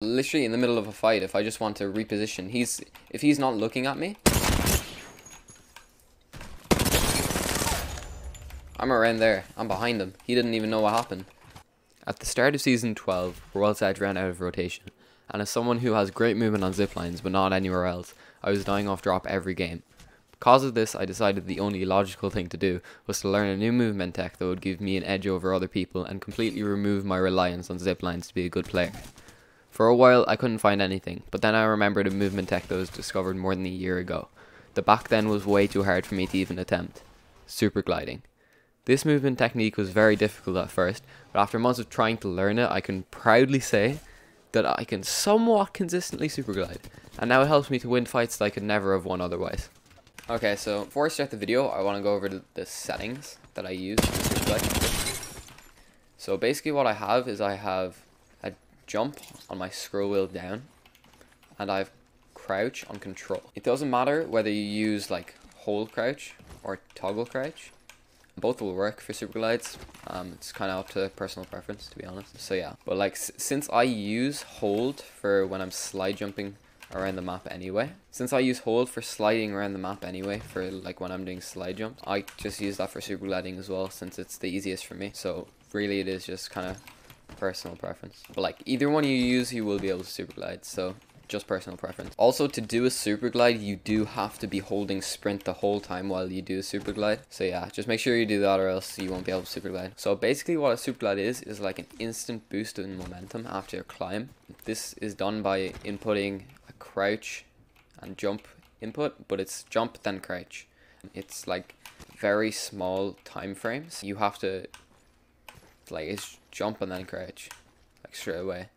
Literally in the middle of a fight, if I just want to reposition, he's if he's not looking at me, I'm around there. I'm behind him. He didn't even know what happened. At the start of season 12, World's Edge ran out of rotation, and as someone who has great movement on ziplines but not anywhere else, I was dying off drop every game. Because of this, I decided the only logical thing to do was to learn a new movement tech that would give me an edge over other people and completely remove my reliance on ziplines to be a good player. For a while, I couldn't find anything, but then I remembered a movement tech that was discovered more than a year ago. The back then was way too hard for me to even attempt. Super gliding. This movement technique was very difficult at first, but after months of trying to learn it, I can proudly say that I can somewhat consistently super glide, and now it helps me to win fights that I could never have won otherwise. Okay, so before I start the video, I want to go over the, settings that I use So basically what I have is I have jump on my scroll wheel down, and I have crouch on control. It doesn't matter whether you use like hold crouch or toggle crouch. Both will work for super glides. Um, it's kind of up to personal preference, to be honest. So yeah, but like since I use hold for when I'm slide jumping around the map anyway. Since I use hold for sliding around the map anyway, for like when I'm doing slide jumps, I just use that for super gliding as well since it's the easiest for me. So really it is just kind of personal preference. But like either one you use, you will be able to super glide. So just personal preference. Also, to do a super glide, you do have to be holding sprint the whole time while you do a super glide. So yeah, just make sure you do that or else you won't be able to super glide. So basically what a super glide is, is like an instant boost in momentum after a climb. This is done by inputting a crouch and jump input, but it's jump then crouch. It's like very small time frames. You have to like it's jump and then crouch like straight away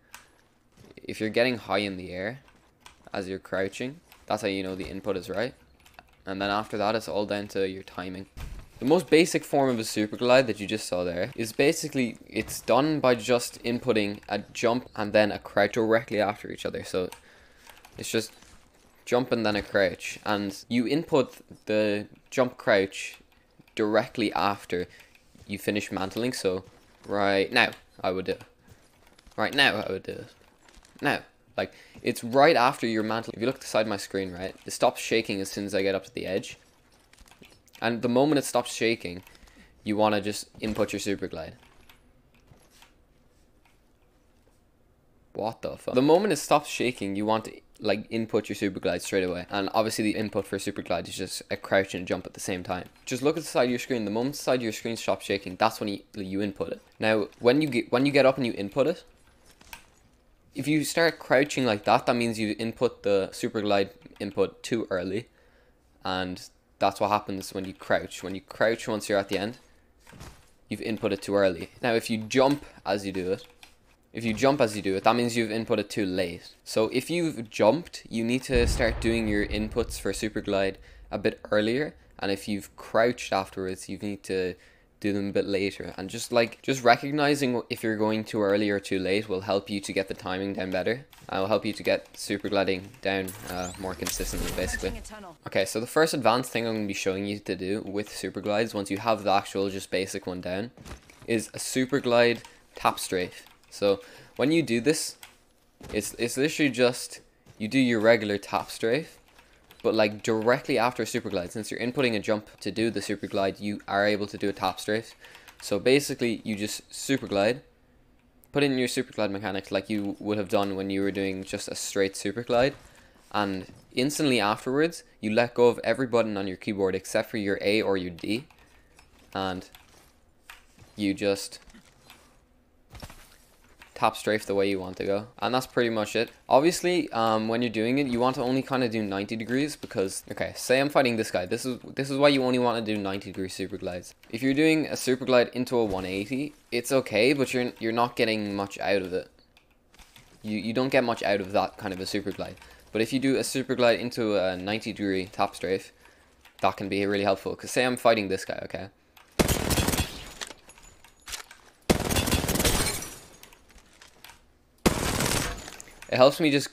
if you're getting high in the air as you're crouching, that's how you know the input is right. And then after that, it's all down to your timing. The most basic form of a super glide that you just saw there is basically, it's done by just inputting a jump and then a crouch directly after each other. So it's just jump and then a crouch. And you input the jump crouch directly after you finish mantling. So right now, I would do it. Right now, I would do it. Now, like, it's right after your mantle. If you look at the side of my screen, right, it stops shaking as soon as I get up to the edge. And the moment it stops shaking, you want to just input your super glide. What the fuck? The moment it stops shaking, you want to like input your super glide straight away. And obviously the input for a super glide is just a crouch and jump at the same time. Just look at the side of your screen. The moment the side of your screen stops shaking, that's when you, you input it. Now, when you get when you get up and you input it, if you start crouching like that, that means you input the super glide input too early. And that's what happens when you crouch. When you crouch once you're at the end, you've input it too early. Now, if you jump as you do it, if you jump as you do it, that means you've input it too late. So if you've jumped, you need to start doing your inputs for super glide a bit earlier. And if you've crouched afterwards, you need to do them a bit later. And just like just recognizing if you're going too early or too late will help you to get the timing down better. And will help you to get super gliding down uh, more consistently basically. okay so the first advanced thing i'm going to be showing you to do with super glides once you have the actual just basic one down is a super glide tap strafe so when you do this it's it's literally just you do your regular tap strafe but like directly after super glide, since you're inputting a jump to do the super glide, you are able to do a tap strafe. So basically, you just super glide, put in your super glide mechanics like you would have done when you were doing just a straight super glide, and instantly afterwards, you let go of every button on your keyboard except for your A or your D, and you just tap strafe the way you want to go. And that's pretty much it. Obviously, um, when you're doing it, you want to only kind of do 90 degrees because, okay, say I'm fighting this guy. This is this is why you only want to do 90 degree super glides. If you're doing a super glide into a 180, it's okay, but you're, you're not getting much out of it. You, you don't get much out of that kind of a super glide. But if you do a super glide into a 90 degree tap strafe, that can be really helpful. Because say I'm fighting this guy, okay? It helps me just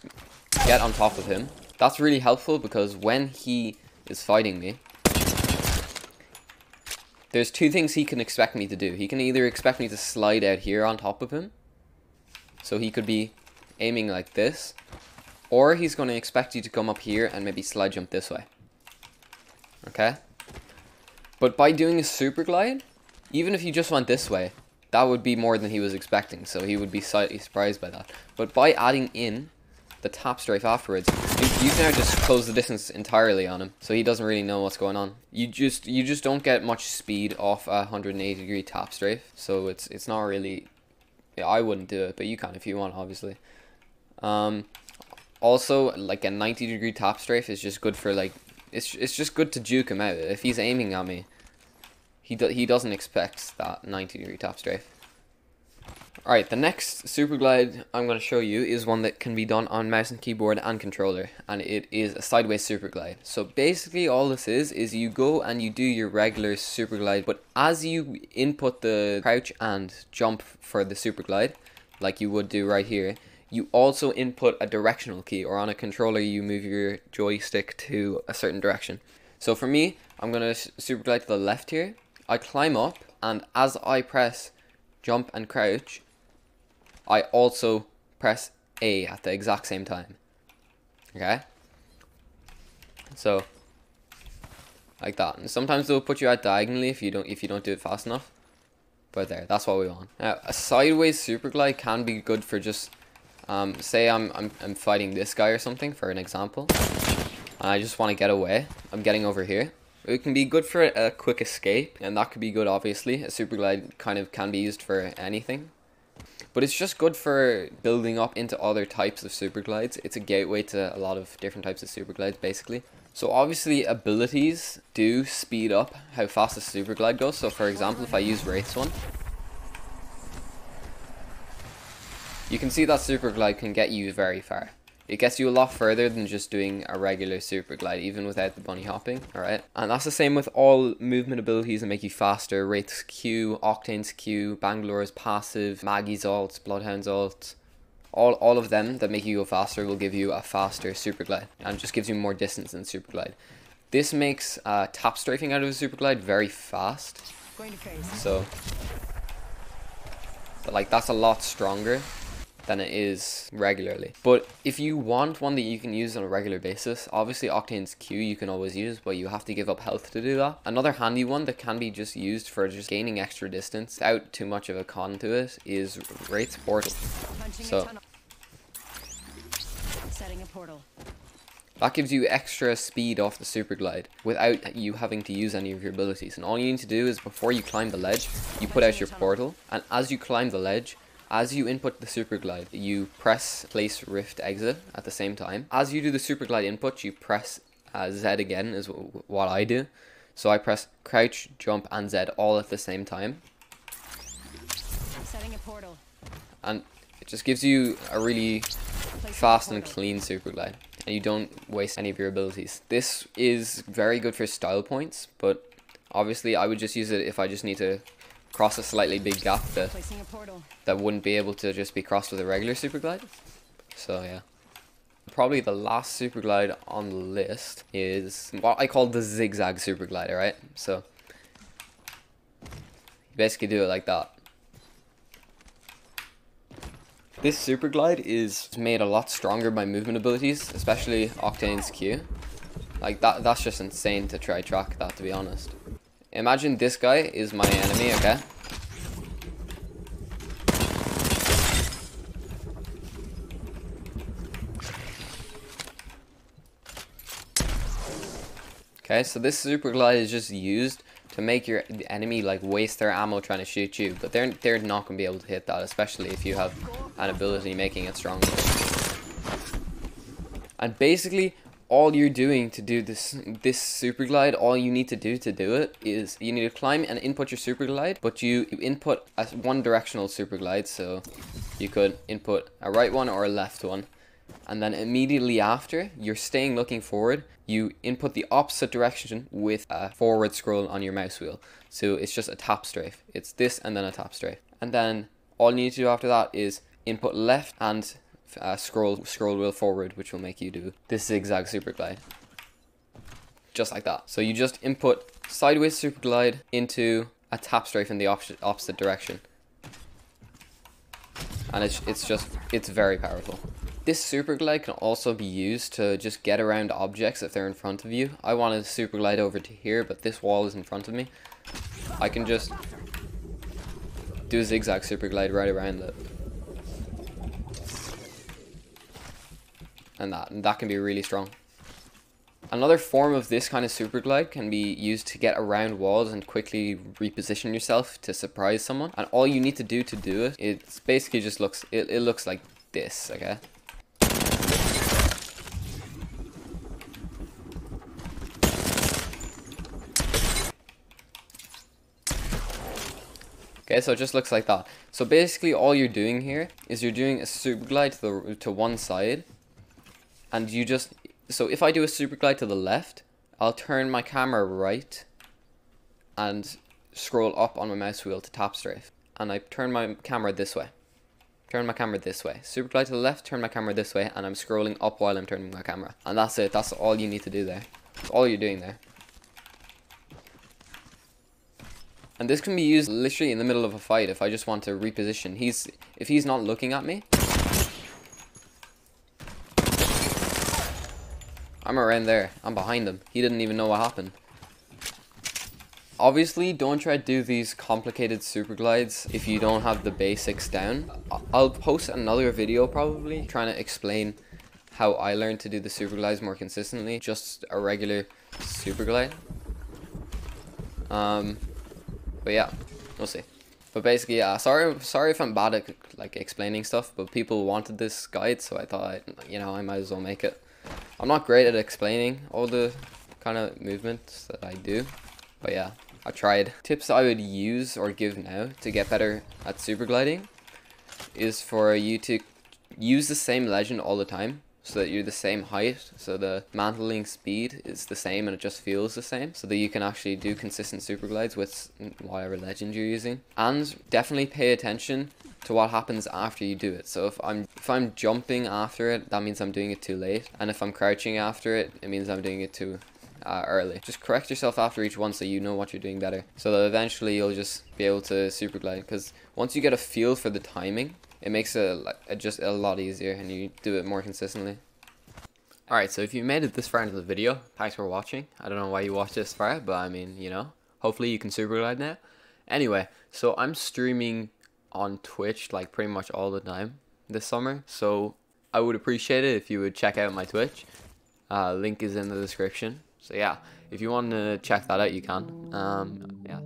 get on top of him. That's really helpful because when he is fighting me, there's two things he can expect me to do. He can either expect me to slide out here on top of him, so he could be aiming like this, or he's going to expect you to come up here and maybe slide jump this way. Okay? But by doing a super glide, even if you just went this way, that would be more than he was expecting, so he would be slightly surprised by that. But by adding in the tap strafe afterwards, you, you can now just close the distance entirely on him, so he doesn't really know what's going on. You just you just don't get much speed off a 180 degree tap strafe, so it's it's not really. I wouldn't do it, but you can if you want, obviously. Um, also, like a 90 degree tap strafe is just good for like it's it's just good to juke him out. If he's aiming at me, he do, he doesn't expect that 90 degree tap strafe. Alright, the next super glide I'm going to show you is one that can be done on mouse and keyboard and controller, and it is a sideways super glide. So basically all this is, is you go and you do your regular super glide, but as you input the crouch and jump for the super glide, like you would do right here, you also input a directional key, or on a controller you move your joystick to a certain direction. So for me, I'm going to super glide to the left here, I climb up, and as I press jump and crouch, I also press A at the exact same time. Okay? So like that. And sometimes they'll put you out diagonally if you don't if you don't do it fast enough. But there, that's what we want. Now a sideways super glide can be good for just um, say I'm, I'm I'm fighting this guy or something for an example. And I just want to get away. I'm getting over here. It can be good for a quick escape, and that could be good obviously. A super glide kind of can be used for anything. But it's just good for building up into other types of super glides. It's a gateway to a lot of different types of super glides, basically. So obviously abilities do speed up how fast a super glide goes. So for example, if I use Wraith's one, you can see that super glide can get you very far. It gets you a lot further than just doing a regular super glide, even without the bunny hopping, alright? And that's the same with all movement abilities that make you faster. Wraith's Q, Octane's Q, Bangalore's passive, Maggie's ult, Bloodhound's ult. All, all of them that make you go faster will give you a faster super glide and just gives you more distance than super glide. This makes uh, tap strafing out of a super glide very fast. So, but like that's a lot stronger than it is regularly. But if you want one that you can use on a regular basis, obviously Octane's Q you can always use, but you have to give up health to do that. Another handy one that can be just used for just gaining extra distance without too much of a con to it is Wraith's Portal. So, setting a portal. That gives you extra speed off the super glide without you having to use any of your abilities. And all you need to do is before you climb the ledge, you put out your portal. And as you climb the ledge, as you input the super glide, you press place rift exit at the same time. As you do the super glide input, you press uh, Z again is what I do. So I press crouch, jump, and Z all at the same time. Setting a portal. And it just gives you a really fast and clean super glide. And you don't waste any of your abilities. This is very good for style points, but obviously I would just use it if I just need to cross a slightly big gap that that wouldn't be able to just be crossed with a regular super glide. So yeah. Probably the last super glide on the list is what I call the zigzag super glider, right? So you basically do it like that. This super glide is made a lot stronger by movement abilities, especially Octane's Q. Like that that's just insane to try track that to be honest. Imagine this guy is my enemy, okay? Okay, so this super glide is just used to make your enemy like waste their ammo trying to shoot you, but they're they're not gonna be able to hit that, especially if you have an ability making it stronger. And basically, all you're doing to do this this super glide all you need to do to do it is you need to climb and input your super glide but you, you input a one directional super glide. So you could input a right one or a left one. And then immediately after you're staying looking forward you input the opposite direction with a forward scroll on your mouse wheel. So it's just a tap strafe. It's this and then a tap strafe. And then all you need to do after that is input left and uh, scroll scroll wheel forward, which will make you do this zigzag super glide. Just like that. So you just input sideways super glide into a tap strafe in the opposite, opposite direction. And it's, it's just, it's very powerful. This super glide can also be used to just get around objects if they're in front of you. I want to super glide over to here, but this wall is in front of me. I can just do a zigzag super glide right around it. And that, and that can be really strong. Another form of this kind of super glide can be used to get around walls and quickly reposition yourself to surprise someone. And all you need to do to do it, it basically just looks, it, it looks like this, okay? Okay, so it just looks like that. So basically all you're doing here is you're doing a super glide to, the, to one side. And you just, so if I do a super glide to the left, I'll turn my camera right and scroll up on my mouse wheel to tap strafe. And I turn my camera this way. Turn my camera this way. Super glide to the left, turn my camera this way, and I'm scrolling up while I'm turning my camera. And that's it. That's all you need to do there. That's all you're doing there. And this can be used literally in the middle of a fight if I just want to reposition. He's if he's not looking at me. I'm around there. I'm behind him. He didn't even know what happened. Obviously, don't try to do these complicated super glides if you don't have the basics down. I'll post another video probably trying to explain how I learned to do the super glides more consistently. Just a regular super glide. Um, but yeah, we'll see. But basically, yeah, sorry, sorry if I'm bad at like explaining stuff, but people wanted this guide, so I thought, you know, I might as well make it. I'm not great at explaining all the kind of movements that I do, but yeah, I tried. Tips I would use or give now to get better at super gliding is for you to use the same legend all the time so that you're the same height so the mantling speed is the same and it just feels the same so that you can actually do consistent super glides with whatever legend you're using and definitely pay attention to what happens after you do it so if i'm if i'm jumping after it that means i'm doing it too late and if i'm crouching after it it means i'm doing it too uh, early. Just correct yourself after each one so you know what you're doing better. So that eventually you'll just be able to super glide. Because once you get a feel for the timing, it makes it just a lot easier and you do it more consistently. Alright, so if you made it this far into the video, thanks for watching. I don't know why you watched this far, but I mean, you know, hopefully you can super glide now. Anyway, so I'm streaming on Twitch like pretty much all the time this summer, so I would appreciate it if you would check out my Twitch. Uh, link is in the description. So yeah, if you want to check that out, you can. Um, yeah.